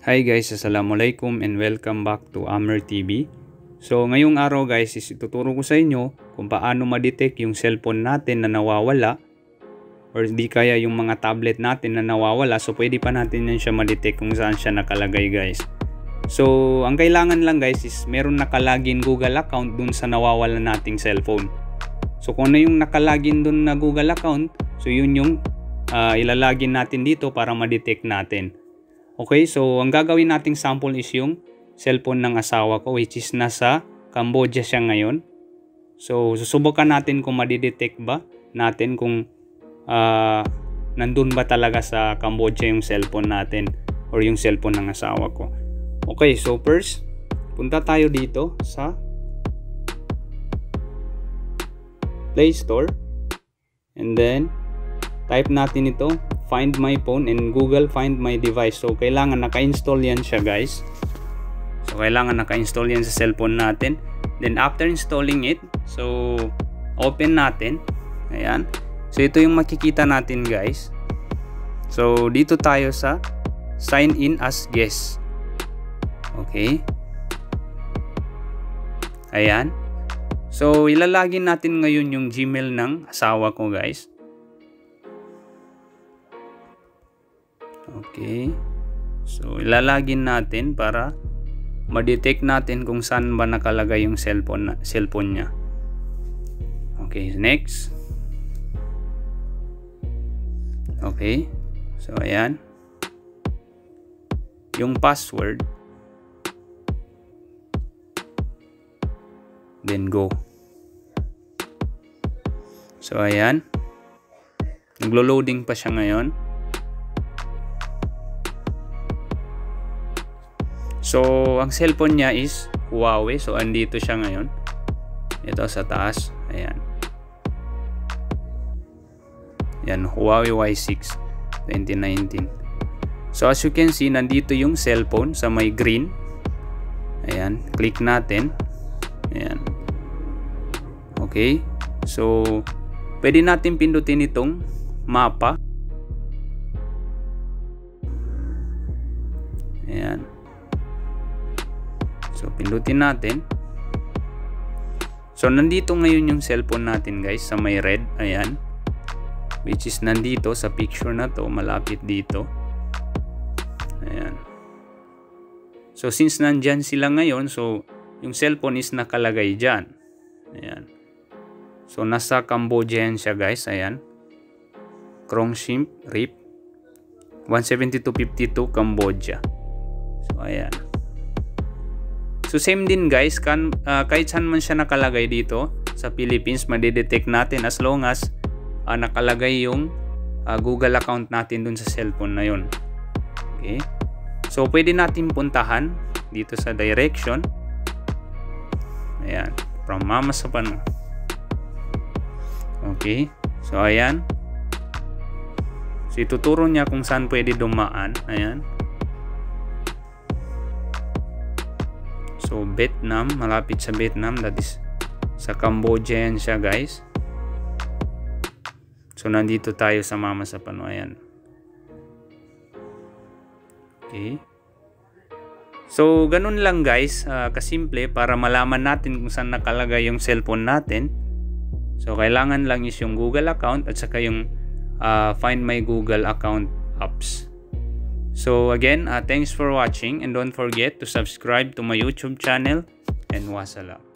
Hi guys, Assalamualaikum and welcome back to Amer TV. So ngayong araw guys is ituturo ko sa inyo kung paano ma-detect yung cellphone natin na nawawala or di kaya yung mga tablet natin na nawawala so pwede pa natin yan siya ma-detect kung saan siya nakalagay guys. So ang kailangan lang guys is meron nakalagin Google account dun sa nawawala nating cellphone. So kung ano yung nakalagin dun na Google account, so yun yung uh, ilalagin natin dito para ma-detect natin. Okay, so ang gagawin nating sample is yung cellphone ng asawa ko which is nasa Cambodia siya ngayon. So susubukan natin kung madidetect ba natin kung uh, nandun ba talaga sa Cambodia yung cellphone natin or yung cellphone ng asawa ko. Okay, so first, punta tayo dito sa Play Store and then type natin ito find my phone and Google find my device. So, kailangan naka-install yan siya guys. So, kailangan naka-install yan sa cellphone natin. Then, after installing it, so, open natin. Ayan. So, ito yung makikita natin guys. So, dito tayo sa sign in as guest. Okay. Ayan. So, ilalagin natin ngayon yung Gmail ng asawa ko guys. Okay. So, ilalagin natin para ma-detect natin kung saan ba nakalagay yung cellphone, na, cellphone niya. Okay, next. Okay. So, ayan. Yung password. Then go. So, ayan. Naglo-loading pa siya ngayon. So, ang cellphone niya is Huawei. So, andito siya ngayon. Ito sa taas. Ayan. Yan, Huawei Y6 2019. So, as you can see, nandito yung cellphone sa may green. Ayan. Click natin. Ayan. Okay. So, pwede natin pindutin itong mapa. Ayan. So, pindutin natin. So, nandito ngayon yung cellphone natin guys sa may red. Ayan. Which is nandito sa picture na to. Malapit dito. Ayan. So, since nandyan sila ngayon, so, yung cellphone is nakalagay dyan. Ayan. So, nasa Cambodia yan siya guys. Ayan. Krong Shrimp Rip. 172.52 Cambodia. So, ayan. So same din guys, kan, uh, kahit saan man siya nakalagay dito sa Philippines, madidetect natin as long as uh, nakalagay yung uh, Google account natin dun sa cellphone na yun. Okay? So pwede natin puntahan dito sa direction. Ayan, from Mama sa Pano. Okay? So ayan. So ituturo niya kung saan pwede dumaan. Ayan. So, Vietnam, malapit sa Vietnam, that is sa Cambodia yan siya guys. So, nandito tayo sa Mama sa Panoyan. Okay. So, ganun lang guys, uh, kasimple para malaman natin kung saan nakalagay yung cellphone natin. So, kailangan lang is yung Google account at saka yung uh, Find My Google account apps. So again, uh, thanks for watching and don't forget to subscribe to my YouTube channel and wassalam.